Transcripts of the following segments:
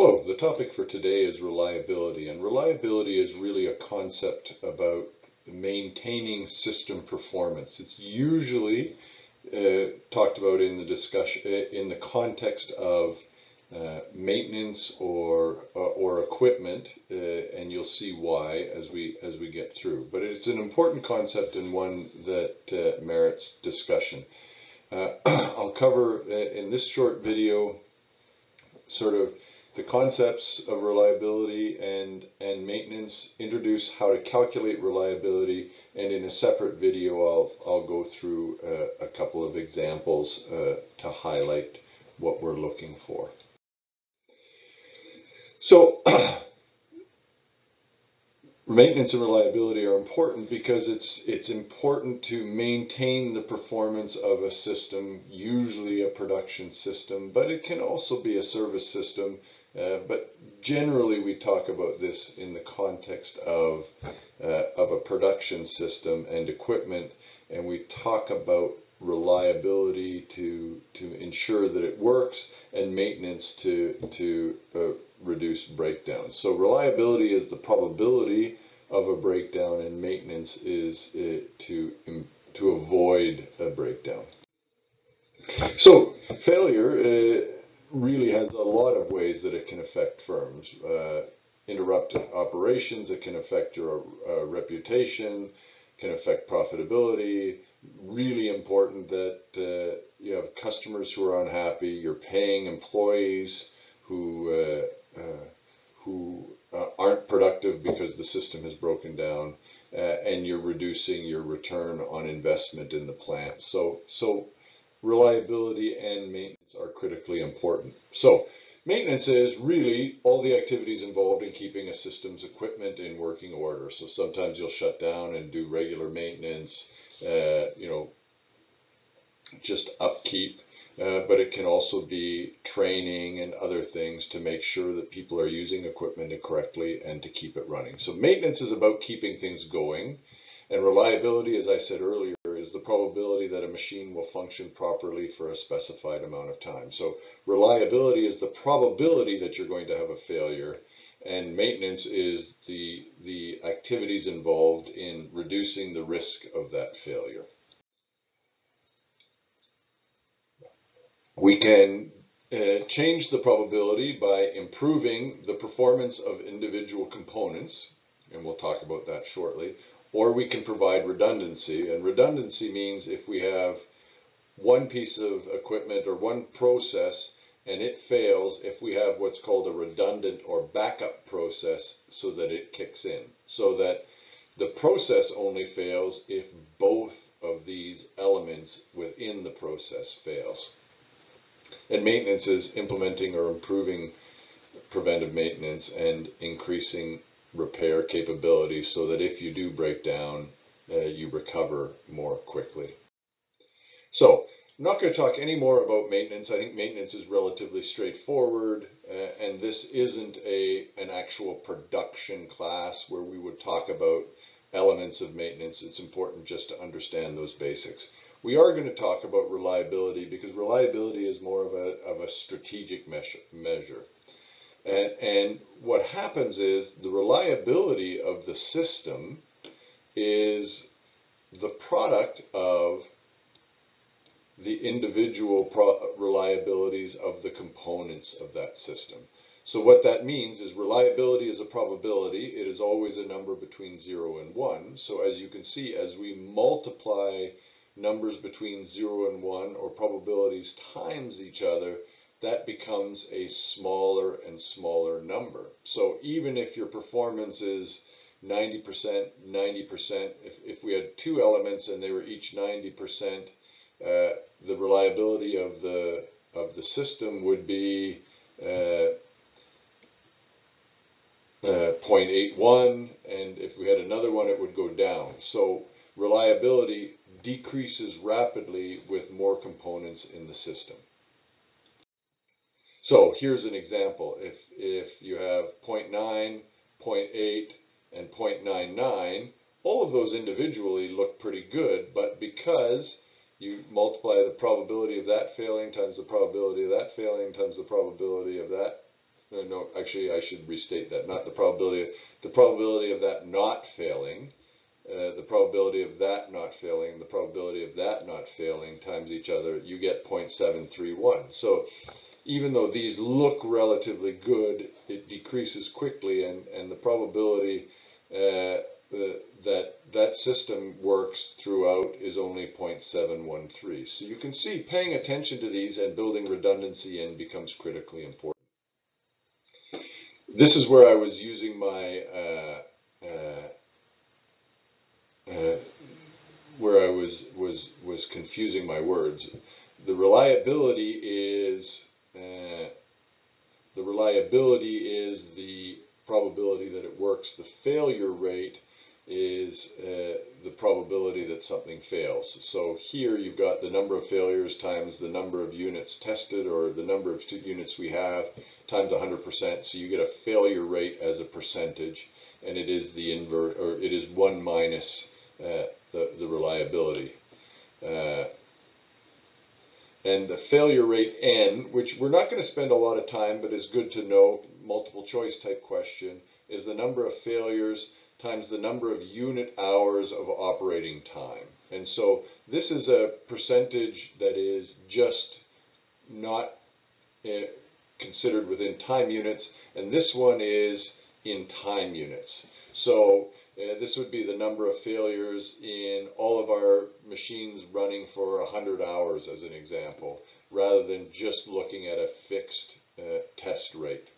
Hello, the topic for today is reliability, and reliability is really a concept about maintaining system performance. It's usually uh, talked about in the discussion in the context of uh, maintenance or uh, or equipment, uh, and you'll see why as we as we get through. But it's an important concept and one that uh, merits discussion. Uh, I'll cover in this short video sort of the concepts of reliability and, and maintenance, introduce how to calculate reliability, and in a separate video I'll, I'll go through uh, a couple of examples uh, to highlight what we're looking for. So maintenance and reliability are important because it's it's important to maintain the performance of a system, usually a production system, but it can also be a service system uh, but generally we talk about this in the context of, uh, of a production system and equipment and we talk about reliability to, to ensure that it works and maintenance to, to uh, reduce breakdowns. So reliability is the probability of a breakdown and maintenance is uh, to, to avoid a breakdown. So failure uh, really has a lot of ways that it can affect firms. Uh, interrupt operations, it can affect your uh, reputation, can affect profitability. Really important that uh, you have customers who are unhappy, you're paying employees who, uh, uh, who uh, aren't productive because the system has broken down, and you're reducing your return on investment in the plant. So, so reliability and maintenance are critically important. So maintenance is really all the activities involved in keeping a system's equipment in working order. So sometimes you'll shut down and do regular maintenance, uh, you know, just upkeep. Uh, but it can also be training and other things to make sure that people are using equipment correctly and to keep it running. So maintenance is about keeping things going and reliability, as I said earlier, probability that a machine will function properly for a specified amount of time. So reliability is the probability that you're going to have a failure and maintenance is the, the activities involved in reducing the risk of that failure. We can uh, change the probability by improving the performance of individual components, and we'll talk about that shortly, or we can provide redundancy. And redundancy means if we have one piece of equipment or one process and it fails, if we have what's called a redundant or backup process so that it kicks in. So that the process only fails if both of these elements within the process fails. And maintenance is implementing or improving preventive maintenance and increasing repair capability so that if you do break down, uh, you recover more quickly. So I'm not going to talk any more about maintenance. I think maintenance is relatively straightforward, uh, and this isn't a an actual production class where we would talk about elements of maintenance. It's important just to understand those basics. We are going to talk about reliability because reliability is more of a, of a strategic measure. measure. And, and what happens is the reliability of the system is the product of the individual reliabilities of the components of that system. So what that means is reliability is a probability. It is always a number between 0 and 1. So as you can see, as we multiply numbers between 0 and 1 or probabilities times each other, that becomes a smaller and smaller number. So even if your performance is 90%, 90%, if, if we had two elements and they were each 90%, uh, the reliability of the, of the system would be uh, uh, 0.81, and if we had another one, it would go down. So reliability decreases rapidly with more components in the system. So here's an example. If, if you have 0 0.9, 0.8, and 0.99, all of those individually look pretty good, but because you multiply the probability of that failing times the probability of that failing times the probability of that, no, no, actually I should restate that, not the probability, the probability of that not failing, uh, the probability of that not failing, the probability of that not failing times each other, you get 0.731. So even though these look relatively good, it decreases quickly and, and the probability uh, that that system works throughout is only 0.713. So you can see paying attention to these and building redundancy in becomes critically important. This is where I was using my, uh, uh, uh, where I was, was, was confusing my words. The reliability is, uh, the reliability is the probability that it works. The failure rate is uh, the probability that something fails. So here you've got the number of failures times the number of units tested or the number of units we have times 100%. So you get a failure rate as a percentage and it is the invert or it is 1 minus uh, the, the reliability. Uh, and the failure rate n, which we're not going to spend a lot of time, but is good to know, multiple choice type question, is the number of failures times the number of unit hours of operating time. And so this is a percentage that is just not uh, considered within time units, and this one is in time units. So uh, this would be the number of failures in all of our machines running for 100 hours as an example, rather than just looking at a fixed uh, test rate.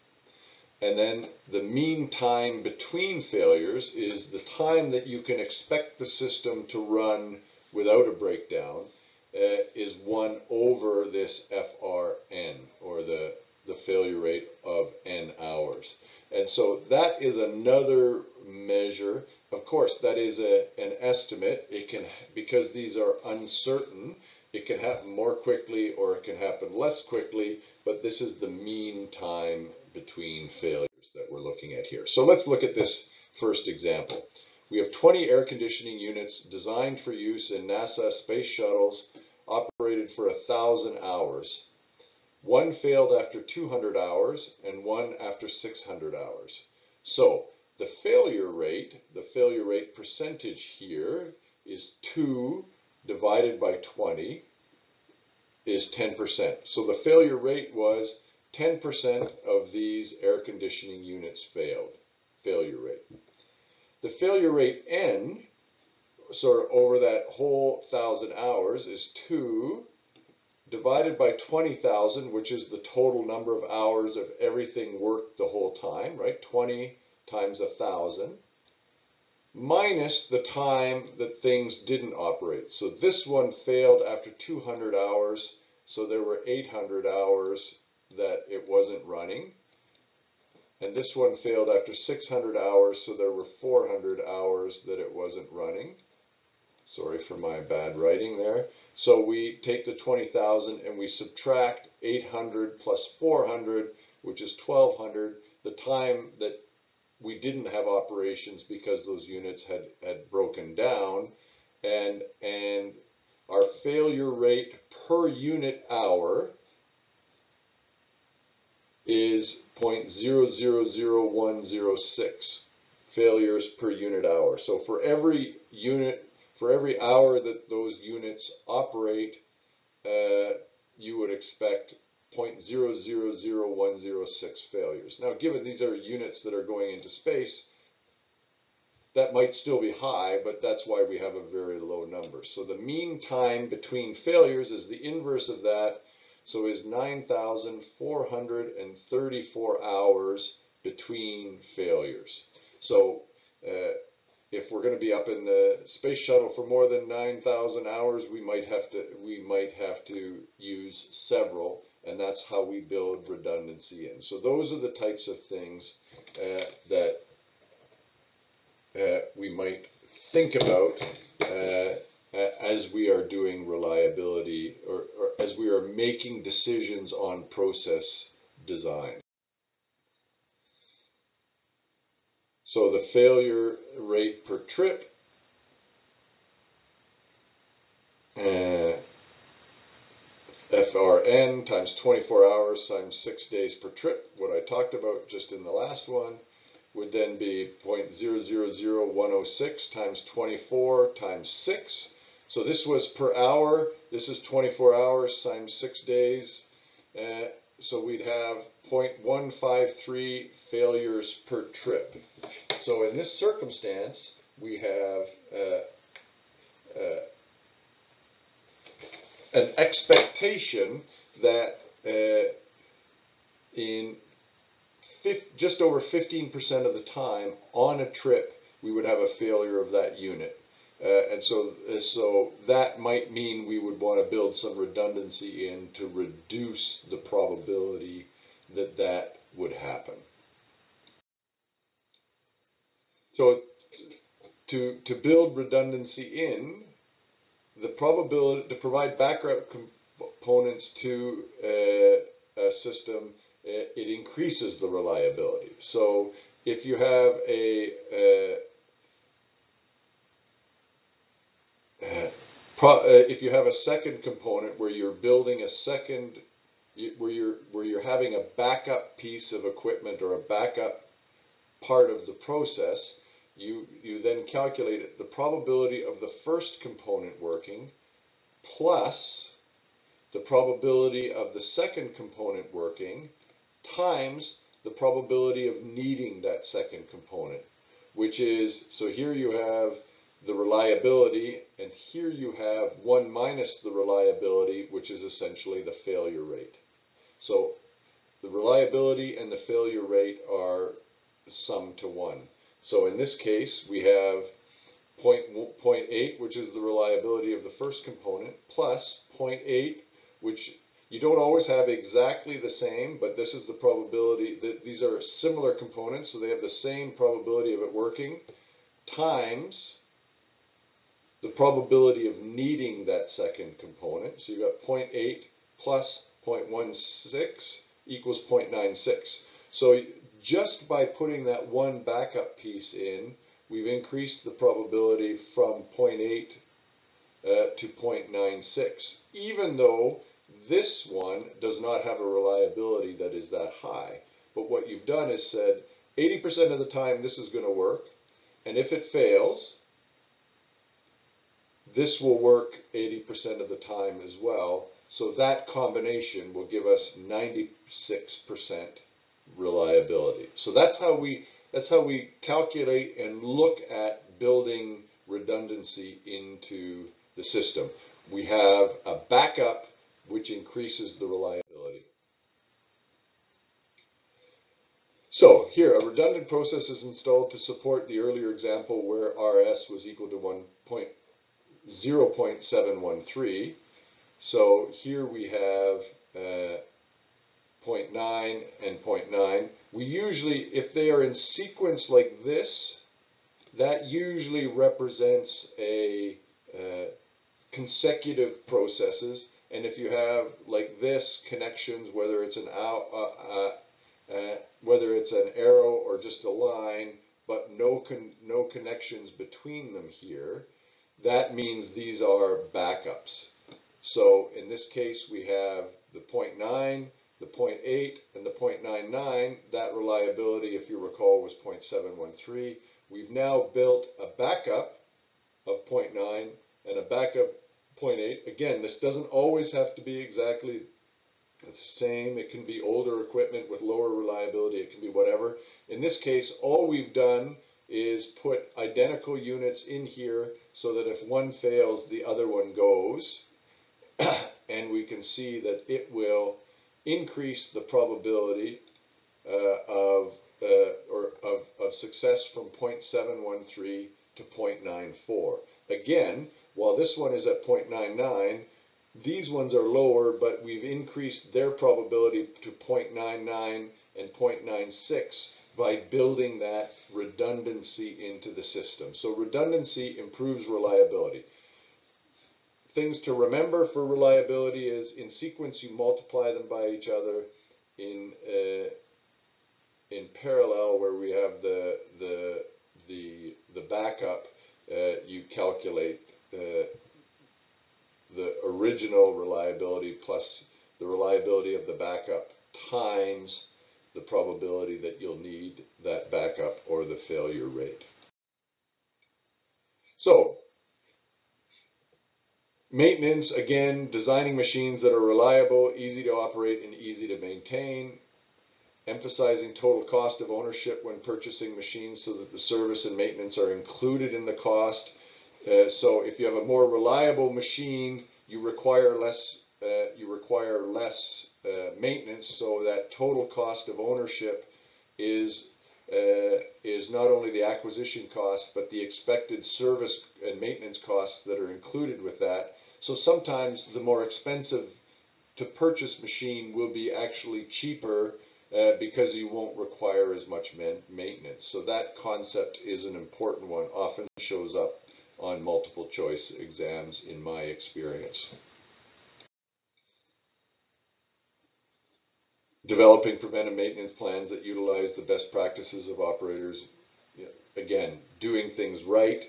And then the mean time between failures is the time that you can expect the system to run without a breakdown uh, is 1 over this FRN, or the, the failure rate of n hours. And so that is another measure. Of course, that is a, an estimate. It can, because these are uncertain, it can happen more quickly or it can happen less quickly, but this is the mean time between failures that we're looking at here. So let's look at this first example. We have 20 air conditioning units designed for use in NASA space shuttles operated for a 1,000 hours. One failed after 200 hours and one after 600 hours. So the failure rate, the failure rate percentage here is 2 divided by 20 is 10%. So the failure rate was 10% of these air conditioning units failed, failure rate. The failure rate N, sort of over that whole thousand hours, is 2 divided by 20,000, which is the total number of hours of everything worked the whole time, right? 20 times a 1,000, minus the time that things didn't operate. So this one failed after 200 hours, so there were 800 hours that it wasn't running. And this one failed after 600 hours, so there were 400 hours that it wasn't running. Sorry for my bad writing there. So we take the 20,000 and we subtract 800 plus 400, which is 1200, the time that we didn't have operations because those units had, had broken down. And, and our failure rate per unit hour is 0.000106 failures per unit hour. So for every unit, for every hour that those units operate, uh, you would expect 0.000106 failures. Now, given these are units that are going into space, that might still be high, but that's why we have a very low number. So the mean time between failures is the inverse of that, so is 9,434 hours between failures. So uh, if we're going to be up in the space shuttle for more than 9,000 hours, we might have to we might have to use several, and that's how we build redundancy in. So those are the types of things uh, that uh, we might think about uh, as we are doing reliability or, or as we are making decisions on process design. So the failure rate per trip uh, FRN times 24 hours times six days per trip, what I talked about just in the last one, would then be 0.000106 times 24 times 6. So this was per hour. This is 24 hours times 6 days. Uh, so we'd have 0.153 failures per trip. So in this circumstance, we have uh, uh, an expectation that uh, in just over 15% of the time on a trip, we would have a failure of that unit. Uh, and so, uh, so that might mean we would want to build some redundancy in to reduce the probability that that would happen. So to, to build redundancy in, the probability to provide backup components to a system it, it increases the reliability. So if you have a, Pro, uh, if you have a second component where you're building a second, where you're where you're having a backup piece of equipment or a backup part of the process, you you then calculate the probability of the first component working plus the probability of the second component working times the probability of needing that second component, which is, so here you have the reliability, and here you have 1 minus the reliability, which is essentially the failure rate. So the reliability and the failure rate are sum to 1. So in this case, we have 0.8, which is the reliability of the first component, plus 0.8, which you don't always have exactly the same, but this is the probability that these are similar components, so they have the same probability of it working, times the probability of needing that second component. So you've got 0.8 plus 0.16 equals 0.96. So just by putting that one backup piece in, we've increased the probability from 0.8 uh, to 0.96, even though this one does not have a reliability that is that high. But what you've done is said 80% of the time this is going to work. And if it fails, this will work 80% of the time as well. So that combination will give us 96% reliability. So that's how we that's how we calculate and look at building redundancy into the system. We have a backup which increases the reliability. So here, a redundant process is installed to support the earlier example where RS was equal to 1.0.713. So here we have uh, 0.9 and 0.9. We usually, if they are in sequence like this, that usually represents a uh, consecutive processes and if you have like this connections, whether it's an out, uh, uh, uh, whether it's an arrow or just a line, but no con no connections between them here, that means these are backups. So in this case, we have the 0.9, the 0.8, and the 0.99. That reliability, if you recall, was 0.713. We've now built a backup of 0.9 and a backup 0.8. Again, this doesn't always have to be exactly the same. It can be older equipment with lower reliability. It can be whatever. In this case, all we've done is put identical units in here so that if one fails, the other one goes. and we can see that it will increase the probability uh, of, uh, or of, of success from 0.713 to 0.94. Again, while this one is at 0.99, these ones are lower, but we've increased their probability to 0.99 and 0.96 by building that redundancy into the system. So redundancy improves reliability. Things to remember for reliability is in sequence you multiply them by each other in uh, in parallel where we have the the the the backup uh, you calculate the, the original reliability plus the reliability of the backup times the probability that you'll need that backup or the failure rate. So, maintenance, again, designing machines that are reliable, easy to operate, and easy to maintain. Emphasizing total cost of ownership when purchasing machines so that the service and maintenance are included in the cost. Uh, so if you have a more reliable machine, you require less uh, you require less uh, maintenance so that total cost of ownership is uh, is not only the acquisition cost but the expected service and maintenance costs that are included with that. So sometimes the more expensive to purchase machine will be actually cheaper uh, because you won't require as much maintenance. So that concept is an important one, often shows up on multiple choice exams in my experience. developing preventive maintenance plans that utilize the best practices of operators. Again, doing things right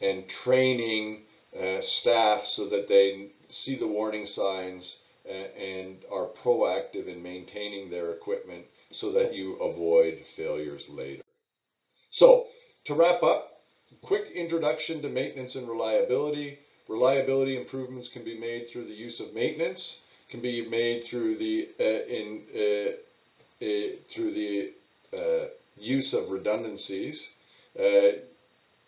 and training uh, staff so that they see the warning signs and, and are proactive in maintaining their equipment so that you avoid failures later. So, to wrap up, quick introduction to maintenance and reliability. Reliability improvements can be made through the use of maintenance can be made through the uh, in uh, uh, through the uh, use of redundancies.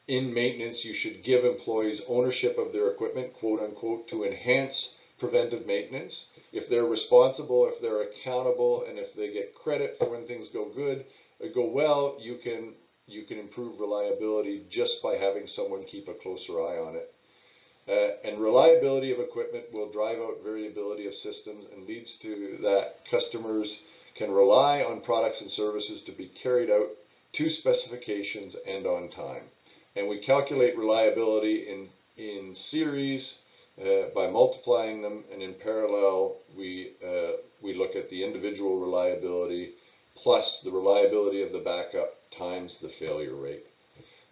Uh, in maintenance, you should give employees ownership of their equipment, quote unquote, to enhance preventive maintenance. If they're responsible, if they're accountable, and if they get credit for when things go good, go well, you can you can improve reliability just by having someone keep a closer eye on it. Uh, and reliability of equipment will drive out variability of systems and leads to that customers can rely on products and services to be carried out to specifications and on time. And we calculate reliability in, in series uh, by multiplying them and in parallel we, uh, we look at the individual reliability plus the reliability of the backup times the failure rate.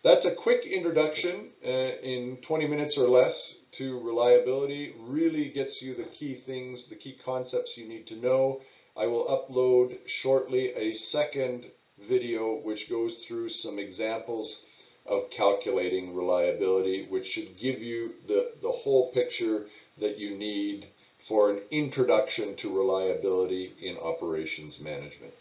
That's a quick introduction uh, in 20 minutes or less to reliability. Really gets you the key things, the key concepts you need to know. I will upload shortly a second video which goes through some examples of calculating reliability, which should give you the, the whole picture that you need for an introduction to reliability in operations management.